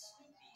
Snoopy